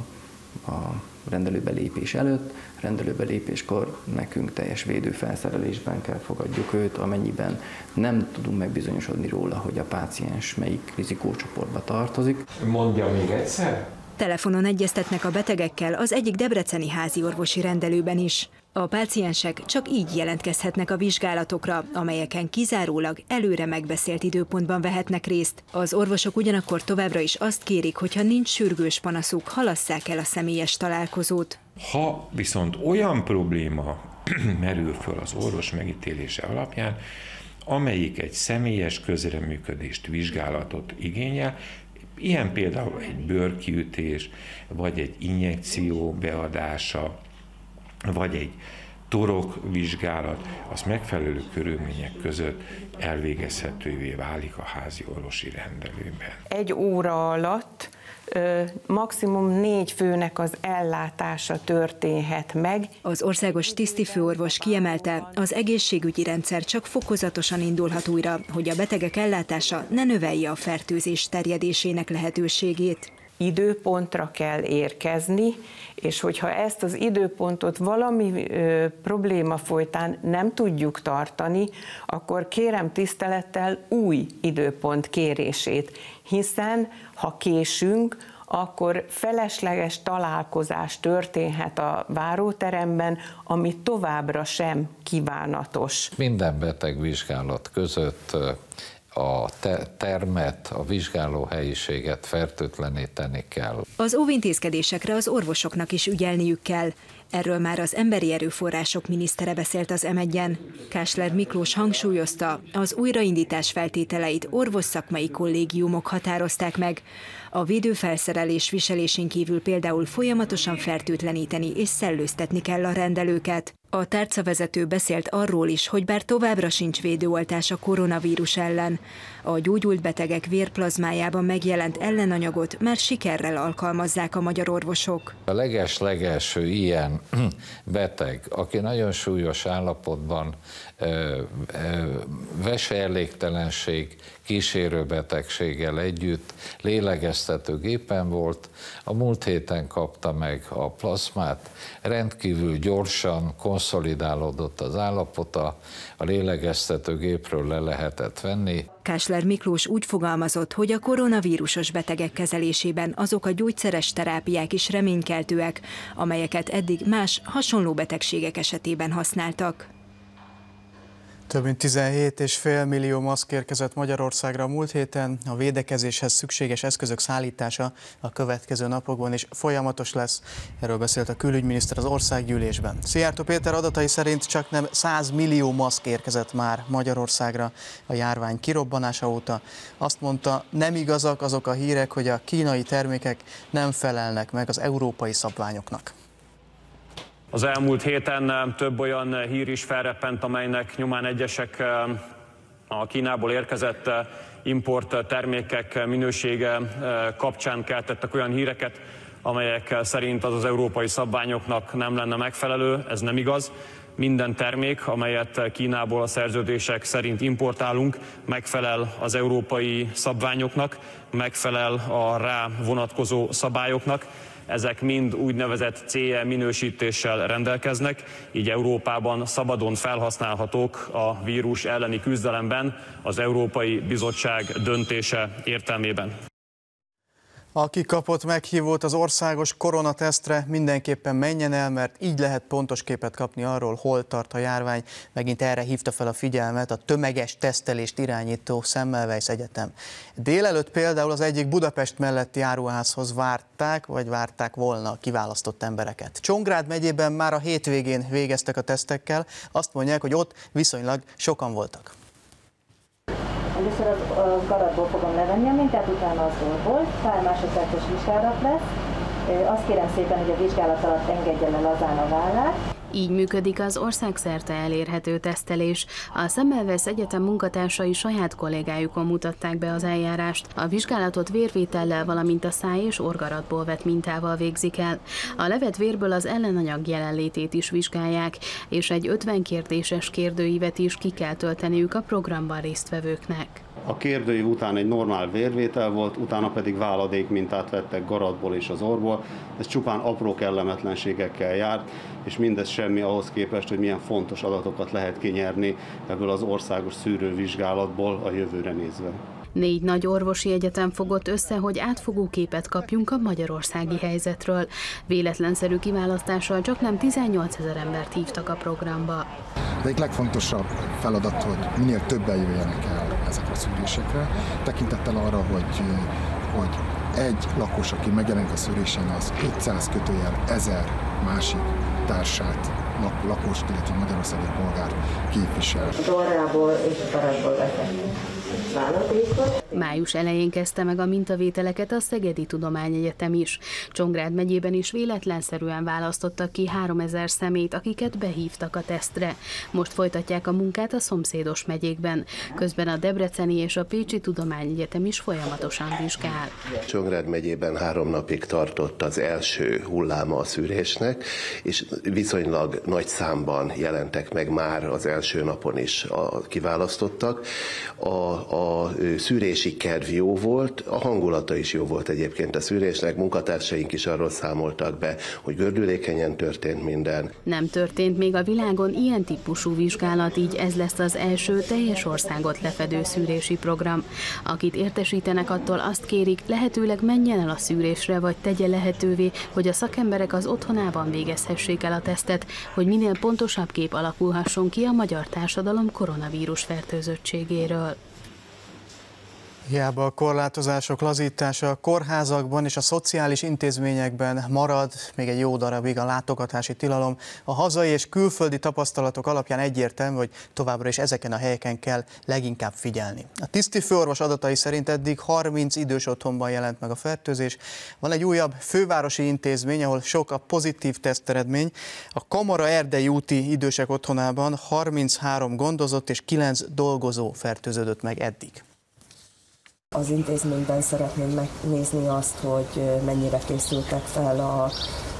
S34: a rendelőbe lépés előtt, rendelőbe lépéskor nekünk teljes védőfelszerelésben kell fogadjuk őt, amennyiben nem tudunk megbizonyosodni róla, hogy a páciens melyik rizikócsoportba tartozik.
S36: Mondja még egyszer?
S35: Telefonon egyeztetnek a betegekkel az egyik debreceni házi orvosi rendelőben is. A páciensek csak így jelentkezhetnek a vizsgálatokra, amelyeken kizárólag előre megbeszélt időpontban vehetnek részt. Az orvosok ugyanakkor továbbra is azt kérik, hogyha nincs sürgős panaszuk, halasszák el a személyes találkozót.
S36: Ha viszont olyan probléma merül föl az orvos megítélése alapján, amelyik egy személyes közreműködést, vizsgálatot igényel, Ilyen például egy bőrkiütés, vagy egy injekció beadása, vagy egy torokvizsgálat, az megfelelő körülmények között elvégezhetővé válik a házi orvosi rendelőben.
S28: Egy óra alatt maximum négy főnek az ellátása történhet meg.
S35: Az országos tisztifőorvos kiemelte, az egészségügyi rendszer csak fokozatosan indulhat újra, hogy a betegek ellátása ne növelje a fertőzés terjedésének lehetőségét
S28: időpontra kell érkezni, és hogyha ezt az időpontot valami ö, probléma folytán nem tudjuk tartani, akkor kérem tisztelettel új időpont kérését, hiszen ha késünk, akkor felesleges találkozás történhet a váróteremben, ami továbbra sem kívánatos.
S37: Minden betegvizsgálat között a te- termet, a vizsgáló helyiséget fertőtleníteni kell.
S35: Az óvintézkedésekre az orvosoknak is ügyelniük kell. Erről már az emberi erőforrások minisztere beszélt az m Kásler Miklós hangsúlyozta, az újraindítás feltételeit orvos szakmai kollégiumok határozták meg. A védőfelszerelés viselésén kívül például folyamatosan fertőtleníteni és szellőztetni kell a rendelőket. A tárcavezető beszélt arról is, hogy bár továbbra sincs védőoltás a koronavírus ellen, a gyógyult betegek vérplazmájában megjelent ellenanyagot már sikerrel alkalmazzák a magyar orvosok.
S37: A leges-legelső ilyen beteg, aki nagyon súlyos állapotban veseelégtelenség, kísérő betegséggel együtt lélegeztetőgépen volt. A múlt héten kapta meg a plazmát, rendkívül gyorsan konszolidálódott az állapota, a lélegeztetőgépről le lehetett venni.
S35: Kásler Miklós úgy fogalmazott, hogy a koronavírusos betegek kezelésében azok a gyógyszeres terápiák is reménykeltőek, amelyeket eddig más hasonló betegségek esetében használtak.
S1: Több mint 17,5 millió maszk érkezett Magyarországra a múlt héten. A védekezéshez szükséges eszközök szállítása a következő napokban is folyamatos lesz. Erről beszélt a külügyminiszter az országgyűlésben. Szijjártó Péter adatai szerint csak nem 100 millió maszk érkezett már Magyarországra a járvány kirobbanása óta. Azt mondta, nem igazak azok a hírek, hogy a kínai termékek nem felelnek meg az európai szabványoknak.
S25: Az elmúlt héten eh, több olyan eh, hír is felreppent, amelynek nyomán egyesek eh, a Kínából érkezett import termékek minősége kapcsán keltettek olyan híreket, amelyek szerint az az európai szabványoknak nem lenne megfelelő. Ez nem igaz. Minden termék, amelyet Kínából a szerződések szerint importálunk, megfelel az európai szabványoknak, megfelel a rá vonatkozó szabályoknak ezek mind úgynevezett CE minősítéssel rendelkeznek, így Európában szabadon felhasználhatók a vírus elleni küzdelemben az Európai Bizottság döntése értelmében.
S1: Aki kapott meghívót az országos koronatesztre, mindenképpen menjen el, mert így lehet pontos képet kapni arról, hol tart a járvány. Megint erre hívta fel a figyelmet a tömeges tesztelést irányító Semmelweis Egyetem. Délelőtt például az egyik Budapest melletti áruházhoz várták, vagy várták volna a kiválasztott embereket. Csongrád megyében már a hétvégén végeztek a tesztekkel, azt mondják, hogy ott viszonylag sokan voltak.
S38: Először az garatból fogom levenni a mintát, utána az orból, pár másodperces vizsgálat lesz. Azt kérem szépen, hogy a vizsgálat alatt engedje le lazán a vállát.
S33: Így működik az országszerte elérhető tesztelés. A Szemmelweis Egyetem munkatársai saját kollégájukon mutatták be az eljárást. A vizsgálatot vérvétellel, valamint a száj és orgaratból vett mintával végzik el. A levet vérből az ellenanyag jelenlétét is vizsgálják, és egy 50 kérdéses kérdőívet is ki kell tölteniük a programban résztvevőknek.
S39: A kérdőív után egy normál vérvétel volt, utána pedig váladék mintát vettek garatból és az orból. Ez csupán apró kellemetlenségekkel járt, és mindez semmi ahhoz képest, hogy milyen fontos adatokat lehet kinyerni ebből az országos szűrővizsgálatból a jövőre nézve.
S33: Négy nagy orvosi egyetem fogott össze, hogy átfogó képet kapjunk a magyarországi helyzetről. Véletlenszerű kiválasztással csak nem 18 ezer embert hívtak a programba.
S40: De egy legfontosabb feladat, hogy minél többen jöjjenek el ezekre a szűrésekre, tekintettel arra, hogy, hogy egy lakos, aki megjelenik a szűrésen, az 500 kötőjel 1000 másik társát, lakost, illetve magyarországi polgár képvisel.
S38: Dorrából és Faragból vezetni.
S33: Május elején kezdte meg a mintavételeket a Szegedi Tudományegyetem is. Csongrád megyében is véletlenszerűen választottak ki 3000 szemét, akiket behívtak a tesztre. Most folytatják a munkát a szomszédos megyékben. Közben a Debreceni és a Pécsi Tudományegyetem is folyamatosan vizsgál.
S41: Csongrád megyében három napig tartott az első hulláma a szűrésnek, és viszonylag nagy számban jelentek meg már az első napon is a kiválasztottak. A a szűrési kedv jó volt, a hangulata is jó volt egyébként a szűrésnek, munkatársaink is arról számoltak be, hogy gördülékenyen történt minden.
S33: Nem történt még a világon ilyen típusú vizsgálat, így ez lesz az első teljes országot lefedő szűrési program. Akit értesítenek attól azt kérik, lehetőleg menjen el a szűrésre, vagy tegye lehetővé, hogy a szakemberek az otthonában végezhessék el a tesztet, hogy minél pontosabb kép alakulhasson ki a magyar társadalom koronavírus fertőzöttségéről.
S1: Hiába a korlátozások lazítása a kórházakban és a szociális intézményekben marad még egy jó darabig a látogatási tilalom. A hazai és külföldi tapasztalatok alapján egyértelmű, hogy továbbra is ezeken a helyeken kell leginkább figyelni. A tiszti főorvos adatai szerint eddig 30 idős otthonban jelent meg a fertőzés. Van egy újabb fővárosi intézmény, ahol sok a pozitív teszteredmény. A Kamara Erdei úti idősek otthonában 33 gondozott és 9 dolgozó fertőződött meg eddig.
S42: Az intézményben szeretném megnézni azt, hogy mennyire készültek fel a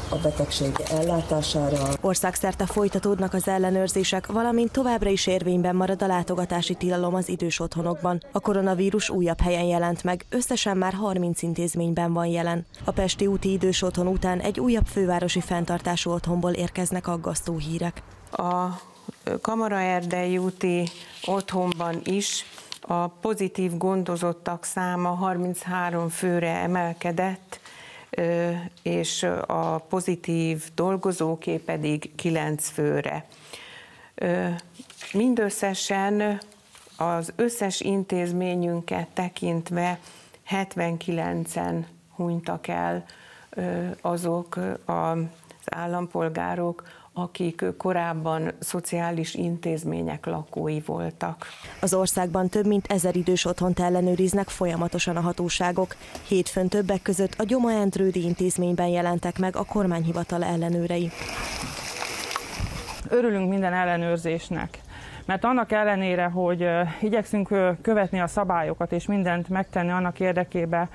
S42: a betegség ellátására.
S43: Országszerte folytatódnak az ellenőrzések, valamint továbbra is érvényben marad a látogatási tilalom az idős otthonokban. A koronavírus újabb helyen jelent meg, összesen már 30 intézményben van jelen. A Pesti úti idős otthon után egy újabb fővárosi fenntartású otthonból érkeznek aggasztó hírek.
S28: A Kamara Erdei úti otthonban is a pozitív gondozottak száma 33 főre emelkedett, és a pozitív dolgozóké pedig 9 főre. Mindösszesen az összes intézményünket tekintve 79-en hunytak el azok az állampolgárok, akik korábban szociális intézmények lakói voltak.
S43: Az országban több mint ezer idős otthont ellenőriznek folyamatosan a hatóságok. Hétfőn többek között a Gyoma Endrődi intézményben jelentek meg a kormányhivatal ellenőrei.
S44: Örülünk minden ellenőrzésnek mert annak ellenére, hogy igyekszünk követni a szabályokat és mindent megtenni annak érdekében,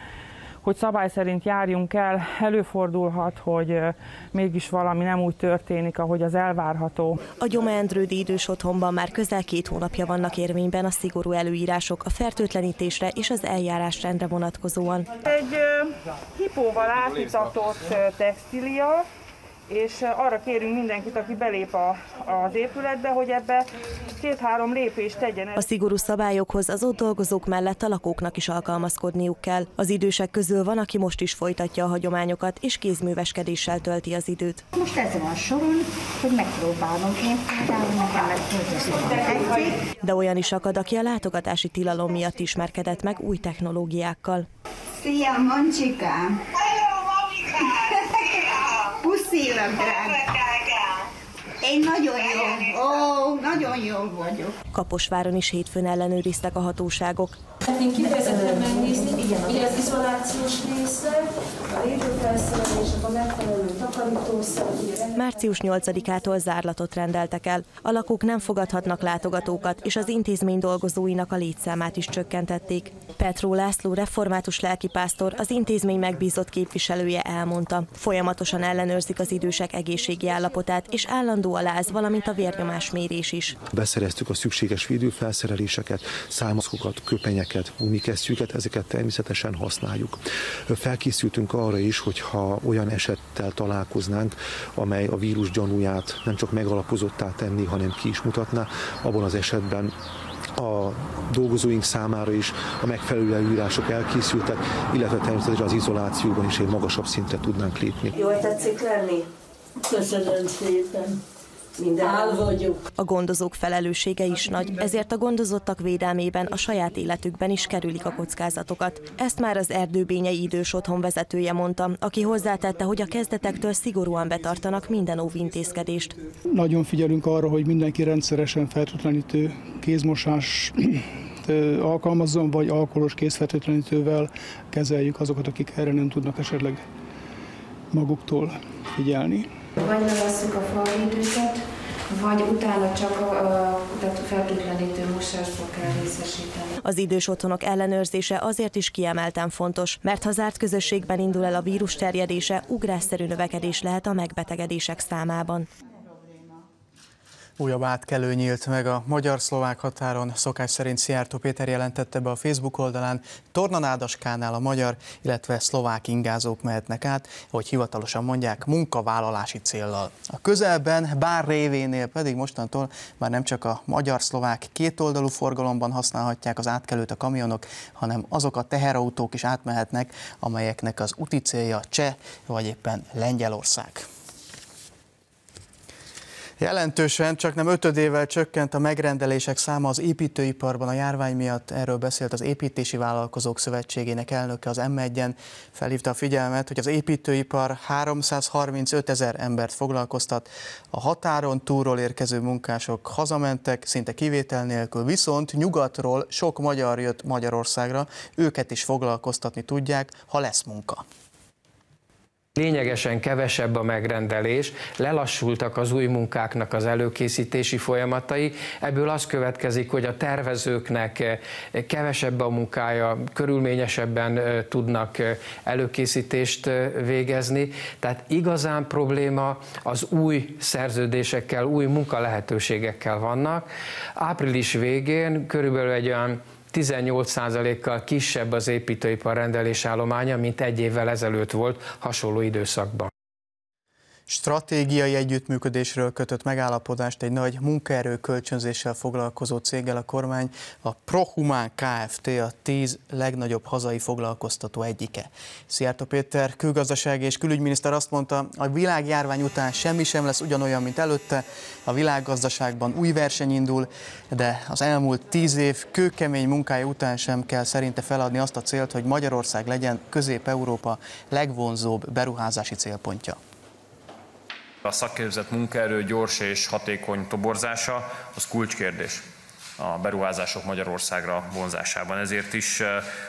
S44: hogy szabály szerint járjunk el, előfordulhat, hogy mégis valami nem úgy történik, ahogy az elvárható.
S43: A Gyoma-Endrődi idős otthonban már közel két hónapja vannak érvényben a szigorú előírások a fertőtlenítésre és az eljárásrendre vonatkozóan.
S44: Egy hipóval átitatott textília, és arra kérünk mindenkit, aki belép a, az épületbe, hogy ebbe két-három lépést tegyen.
S43: A szigorú szabályokhoz az ott dolgozók mellett a lakóknak is alkalmazkodniuk kell. Az idősek közül van, aki most is folytatja a hagyományokat, és kézműveskedéssel tölti az időt.
S40: Most ez van soron, hogy megpróbálom én például
S43: De olyan is akad, aki a látogatási tilalom miatt ismerkedett meg új technológiákkal.
S40: Szia, sí, la. Én nagyon jó, ó, nagyon jó vagyok.
S43: Kaposváron is hétfőn ellenőriztek a hatóságok.
S45: Szeretnénk kifejezetten megnézni, hogy az izolációs része, a létőfelszerelések, a megfelelő takarítószer.
S43: Március 8-ától zárlatot rendeltek el. A lakók nem fogadhatnak látogatókat, és az intézmény dolgozóinak a létszámát is csökkentették. Petró László református lelkipásztor, az intézmény megbízott képviselője elmondta. Folyamatosan ellenőrzik az idősek egészségi állapotát, és állandó a láz, valamint a vérnyomásmérés is.
S46: Beszereztük a szükséges védőfelszereléseket, számaszkokat, köpenyeket, unikesztyűket, ezeket természetesen használjuk. Felkészültünk arra is, hogyha olyan esettel találkoznánk, amely a vírus gyanúját nem csak megalapozottá tenni, hanem ki is mutatná, abban az esetben a dolgozóink számára is a megfelelő előírások elkészültek, illetve természetesen az izolációban is egy magasabb szintre tudnánk lépni.
S45: Jól tetszik lenni? Köszönöm szépen. Minden.
S43: A gondozók felelőssége is nagy, ezért a gondozottak védelmében a saját életükben is kerülik a kockázatokat. Ezt már az erdőbényei idős otthon vezetője mondta, aki hozzátette, hogy a kezdetektől szigorúan betartanak minden óvintézkedést.
S47: Nagyon figyelünk arra, hogy mindenki rendszeresen fertőtlenítő kézmosás alkalmazzon, vagy alkoholos kézfertőtlenítővel kezeljük azokat, akik erre nem tudnak esetleg maguktól figyelni.
S45: Vagy levesszük a falvédőket, vagy utána csak a, tehát fertőtlenítő mosásba kell részesíteni.
S43: Az idős otthonok ellenőrzése azért is kiemelten fontos, mert ha zárt közösségben indul el a vírus terjedése, ugrásszerű növekedés lehet a megbetegedések számában.
S1: Újabb átkelő nyílt meg a magyar-szlovák határon, szokás szerint Szijjártó Péter jelentette be a Facebook oldalán, Tornanádaskánál a magyar, illetve szlovák ingázók mehetnek át, hogy hivatalosan mondják, munkavállalási céllal. A közelben, bár révénél pedig mostantól már nem csak a magyar-szlovák kétoldalú forgalomban használhatják az átkelőt a kamionok, hanem azok a teherautók is átmehetnek, amelyeknek az úti célja Cseh vagy éppen Lengyelország. Jelentősen, csak nem ötödével csökkent a megrendelések száma az építőiparban a járvány miatt. Erről beszélt az Építési Vállalkozók Szövetségének elnöke az M1-en. Felhívta a figyelmet, hogy az építőipar 335 ezer embert foglalkoztat. A határon túlról érkező munkások hazamentek, szinte kivétel nélkül, viszont nyugatról sok magyar jött Magyarországra, őket is foglalkoztatni tudják, ha lesz munka.
S48: Lényegesen kevesebb a megrendelés, lelassultak az új munkáknak az előkészítési folyamatai, ebből az következik, hogy a tervezőknek kevesebb a munkája, körülményesebben tudnak előkészítést végezni, tehát igazán probléma az új szerződésekkel, új munkalehetőségekkel vannak. Április végén körülbelül egy olyan 18%-kal kisebb az építőipar rendelésállománya, mint egy évvel ezelőtt volt hasonló időszakban.
S1: Stratégiai együttműködésről kötött megállapodást egy nagy munkaerő kölcsönzéssel foglalkozó céggel a kormány, a Prohumán Kft. a tíz legnagyobb hazai foglalkoztató egyike. Szijjártó Péter külgazdasági és külügyminiszter azt mondta, a világjárvány után semmi sem lesz ugyanolyan, mint előtte, a világgazdaságban új verseny indul, de az elmúlt tíz év kőkemény munkája után sem kell szerinte feladni azt a célt, hogy Magyarország legyen Közép-Európa legvonzóbb beruházási célpontja.
S25: A szakképzett munkaerő gyors és hatékony toborzása az kulcskérdés a beruházások Magyarországra vonzásában. Ezért is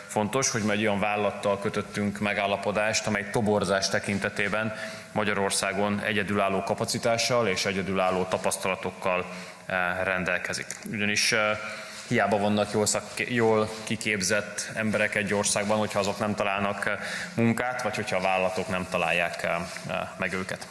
S25: fontos, hogy egy olyan vállalattal kötöttünk megállapodást, amely toborzás tekintetében Magyarországon egyedülálló kapacitással és egyedülálló tapasztalatokkal rendelkezik. Ugyanis hiába vannak jól, szak, jól kiképzett emberek egy országban, hogyha azok nem találnak munkát, vagy hogyha a vállalatok nem találják meg őket.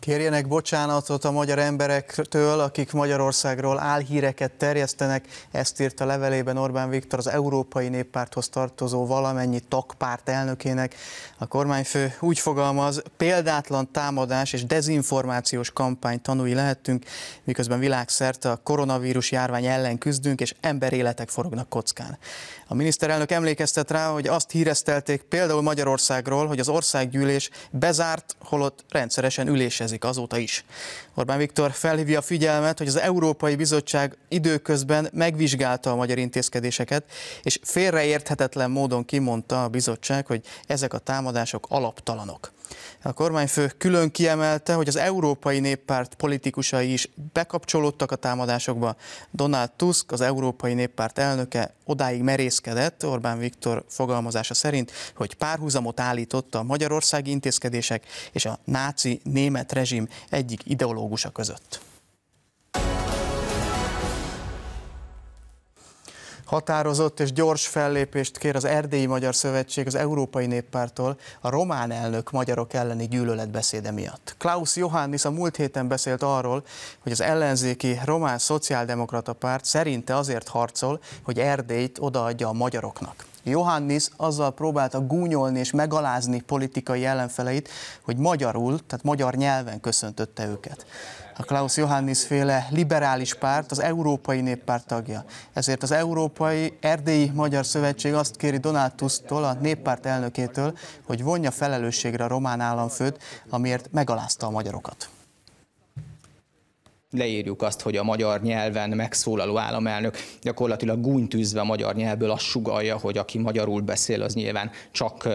S1: Kérjenek bocsánatot a magyar emberektől, akik Magyarországról álhíreket terjesztenek. Ezt írta levelében Orbán Viktor az Európai Néppárthoz tartozó valamennyi tagpárt elnökének. A kormányfő úgy fogalmaz, példátlan támadás és dezinformációs kampány tanúi lehettünk, miközben világszerte a koronavírus járvány ellen küzdünk, és emberéletek forognak kockán. A miniszterelnök emlékeztet rá, hogy azt híreztelték például Magyarországról, hogy az országgyűlés bezárt, holott rendszeresen ülésezik azóta is. Orbán Viktor felhívja a figyelmet, hogy az Európai Bizottság időközben megvizsgálta a magyar intézkedéseket, és félreérthetetlen módon kimondta a bizottság, hogy ezek a támadások alaptalanok. A kormányfő külön kiemelte, hogy az Európai Néppárt politikusai is bekapcsolódtak a támadásokba. Donald Tusk, az Európai Néppárt elnöke odáig merészkedett, Orbán Viktor fogalmazása szerint, hogy párhuzamot állított a magyarországi intézkedések és a náci német rezsim egyik ideológusa között. Határozott és gyors fellépést kér az Erdélyi Magyar Szövetség az Európai Néppártól a román elnök magyarok elleni gyűlöletbeszéde miatt. Klaus Johannis a múlt héten beszélt arról, hogy az ellenzéki román szociáldemokrata párt szerinte azért harcol, hogy Erdélyt odaadja a magyaroknak. Johannis azzal próbálta gúnyolni és megalázni politikai ellenfeleit, hogy magyarul, tehát magyar nyelven köszöntötte őket a Klaus Johannis féle liberális párt, az Európai Néppárt tagja. Ezért az Európai Erdélyi Magyar Szövetség azt kéri Donald Tusktól, a néppárt elnökétől, hogy vonja felelősségre a román államfőt, amiért megalázta a magyarokat
S46: leírjuk azt, hogy a magyar nyelven megszólaló államelnök gyakorlatilag gúnytűzve a magyar nyelvből azt sugalja, hogy aki magyarul beszél, az nyilván csak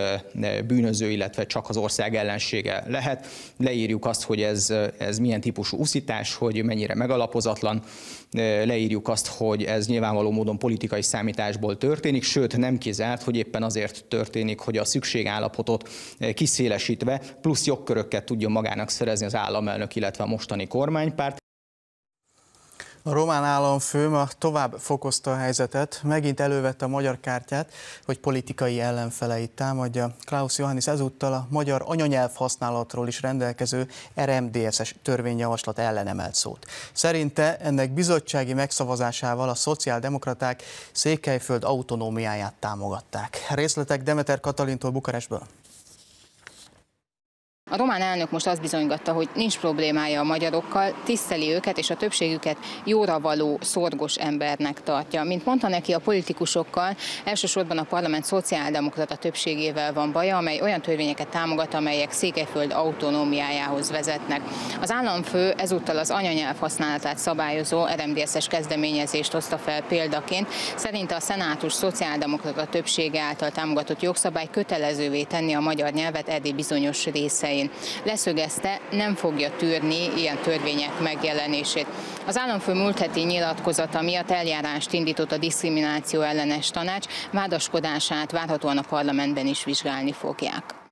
S46: bűnöző, illetve csak az ország ellensége lehet. Leírjuk azt, hogy ez, ez milyen típusú uszítás, hogy mennyire megalapozatlan. Leírjuk azt, hogy ez nyilvánvaló módon politikai számításból történik, sőt nem kizárt, hogy éppen azért történik, hogy a szükségállapotot kiszélesítve plusz jogkörökkel tudja magának szerezni az államelnök, illetve a mostani kormánypárt.
S1: A román államfő ma tovább fokozta a helyzetet, megint elővette a magyar kártyát, hogy politikai ellenfeleit támadja. Klaus Johannis ezúttal a magyar anyanyelv használatról is rendelkező RMDSS törvényjavaslat ellen emelt szót. Szerinte ennek bizottsági megszavazásával a szociáldemokraták Székelyföld autonómiáját támogatták. Részletek Demeter Katalintól Bukarestből.
S49: A román elnök most azt bizonygatta, hogy nincs problémája a magyarokkal, tiszteli őket és a többségüket jóra való, szorgos embernek tartja. Mint mondta neki a politikusokkal, elsősorban a parlament szociáldemokrata többségével van baja, amely olyan törvényeket támogat, amelyek Székelyföld autonómiájához vezetnek. Az államfő ezúttal az anyanyelv használatát szabályozó RMDSZ-es kezdeményezést hozta fel példaként. Szerinte a szenátus szociáldemokrata többsége által támogatott jogszabály kötelezővé tenni a magyar nyelvet eddig bizonyos részei elején. Leszögezte, nem fogja tűrni ilyen törvények megjelenését. Az államfő múlt heti nyilatkozata miatt eljárást indított a diszkrimináció ellenes tanács, vádaskodását várhatóan a parlamentben is vizsgálni fogják.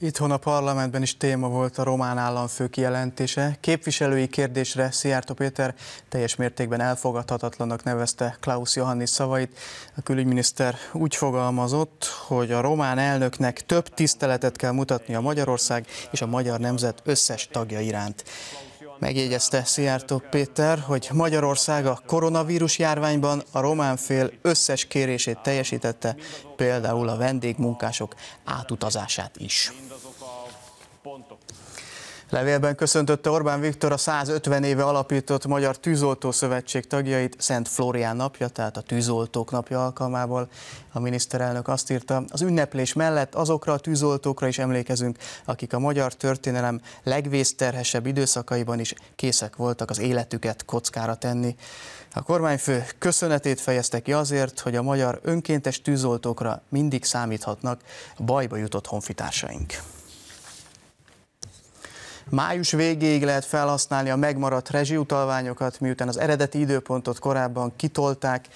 S1: Itthon a parlamentben is téma volt a román államfő kijelentése. Képviselői kérdésre Szijjártó Péter teljes mértékben elfogadhatatlanak nevezte Klaus Johannis szavait. A külügyminiszter úgy fogalmazott, hogy a román elnöknek több tiszteletet kell mutatni a Magyarország és a magyar nemzet összes tagja iránt. Megjegyezte Szijjártó Péter, hogy Magyarország a koronavírus járványban a román fél összes kérését teljesítette, például a vendégmunkások átutazását is. Levélben köszöntötte Orbán Viktor a 150 éve alapított Magyar Tűzoltó Szövetség tagjait Szent Flórián napja, tehát a tűzoltók napja alkalmából. A miniszterelnök azt írta, az ünneplés mellett azokra a tűzoltókra is emlékezünk, akik a magyar történelem legvészterhesebb időszakaiban is készek voltak az életüket kockára tenni. A kormányfő köszönetét fejezte ki azért, hogy a magyar önkéntes tűzoltókra mindig számíthatnak bajba jutott honfitársaink. Május végéig lehet felhasználni a megmaradt rezsiutalványokat, miután az eredeti időpontot korábban kitolták,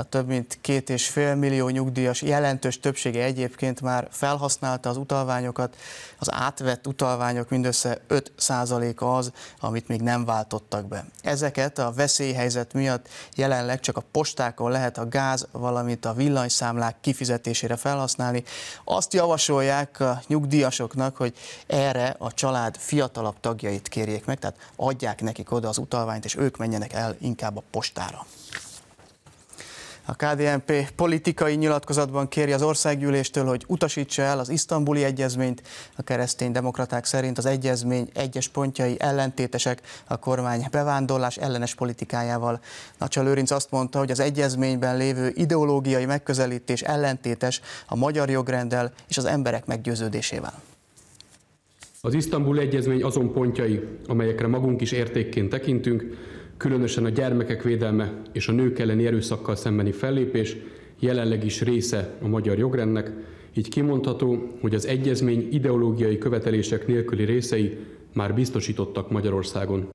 S1: a több mint két és fél millió nyugdíjas jelentős többsége egyébként már felhasználta az utalványokat. Az átvett utalványok mindössze 5%-a az, amit még nem váltottak be. Ezeket a veszélyhelyzet miatt jelenleg csak a postákon lehet a gáz, valamint a villanyszámlák kifizetésére felhasználni. Azt javasolják a nyugdíjasoknak, hogy erre a család fiatal fiatalabb tagjait kérjék meg, tehát adják nekik oda az utalványt, és ők menjenek el inkább a postára. A KDNP politikai nyilatkozatban kéri az országgyűléstől, hogy utasítsa el az isztambuli egyezményt. A keresztény demokraták szerint az egyezmény egyes pontjai ellentétesek a kormány bevándorlás ellenes politikájával. Nacsa Lőrinc azt mondta, hogy az egyezményben lévő ideológiai megközelítés ellentétes a magyar jogrenddel és az emberek meggyőződésével.
S50: Az isztambuli egyezmény azon pontjai, amelyekre magunk is értékként tekintünk, különösen a gyermekek védelme és a nők elleni erőszakkal szembeni fellépés jelenleg is része a magyar jogrendnek, így kimondható, hogy az egyezmény ideológiai követelések nélküli részei már biztosítottak Magyarországon.